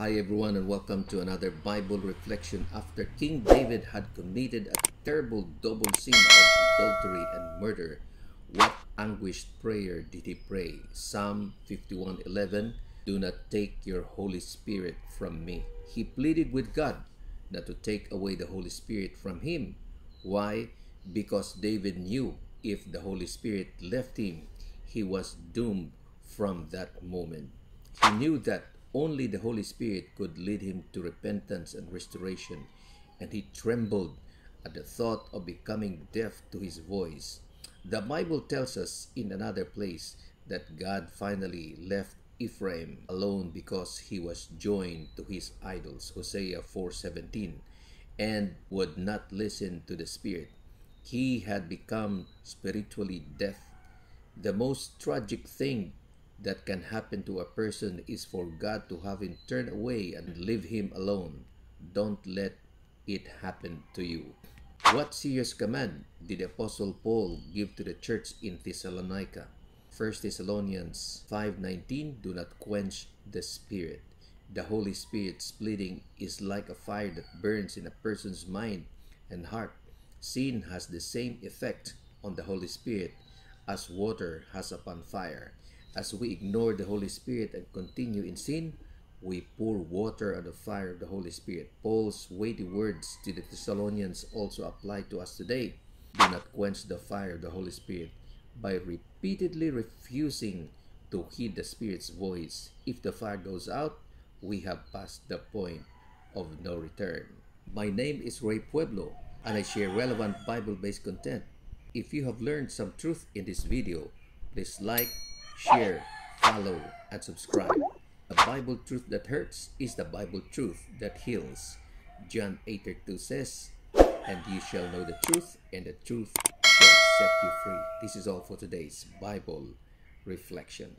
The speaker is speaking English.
Hi, everyone, and welcome to another Bible reflection. After King David had committed a terrible double sin of adultery and murder, what anguished prayer did he pray? Psalm 51:11 Do not take your Holy Spirit from me. He pleaded with God not to take away the Holy Spirit from him. Why? Because David knew if the Holy Spirit left him, he was doomed from that moment. He knew that only the Holy Spirit could lead him to repentance and restoration, and he trembled at the thought of becoming deaf to his voice. The Bible tells us in another place that God finally left Ephraim alone because he was joined to his idols, Hosea 4:17, and would not listen to the Spirit. He had become spiritually deaf. The most tragic thing that can happen to a person is for God to have him turn away and leave him alone. Don't let it happen to you. What serious command did the Apostle Paul give to the church in Thessalonica? 1 Thessalonians 5:19 Do not quench the spirit. The Holy Spirit splitting is like a fire that burns in a person's mind and heart. Sin has the same effect on the Holy Spirit as water has upon fire. As we ignore the Holy Spirit and continue in sin, we pour water on the fire of the Holy Spirit. Paul's weighty words to the Thessalonians also apply to us today. Do not quench the fire of the Holy Spirit by repeatedly refusing to heed the Spirit's voice. If the fire goes out, we have passed the point of no return. My name is Rey Pueblo, and I share relevant Bible-based content. If you have learned some truth in this video, please like, share, follow, and subscribe. The Bible truth that hurts is the Bible truth that heals. John 8:32 says, And you shall know the truth, and the truth shall set you free. This is all for today's Bible reflection.